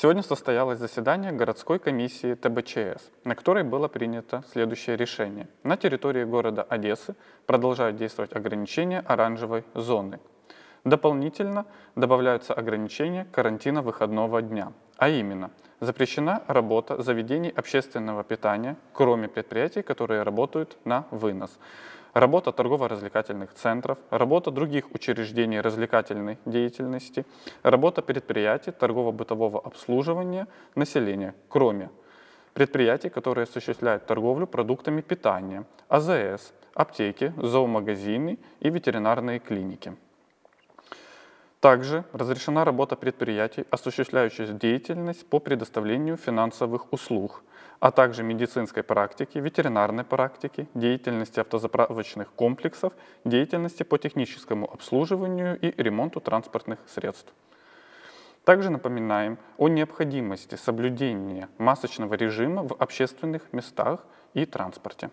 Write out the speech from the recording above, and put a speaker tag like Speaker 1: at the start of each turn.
Speaker 1: Сегодня состоялось заседание городской комиссии ТБЧС, на которой было принято следующее решение. На территории города Одессы продолжают действовать ограничения оранжевой зоны. Дополнительно добавляются ограничения карантина выходного дня, а именно запрещена работа заведений общественного питания, кроме предприятий, которые работают на вынос работа торгово-развлекательных центров, работа других учреждений развлекательной деятельности, работа предприятий торгово-бытового обслуживания населения, кроме предприятий, которые осуществляют торговлю продуктами питания, АЗС, аптеки, зоомагазины и ветеринарные клиники. Также разрешена работа предприятий, осуществляющих деятельность по предоставлению финансовых услуг, а также медицинской практики, ветеринарной практики, деятельности автозаправочных комплексов, деятельности по техническому обслуживанию и ремонту транспортных средств. Также напоминаем о необходимости соблюдения масочного режима в общественных местах и транспорте.